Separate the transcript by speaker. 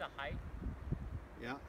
Speaker 1: the height?
Speaker 2: Yeah.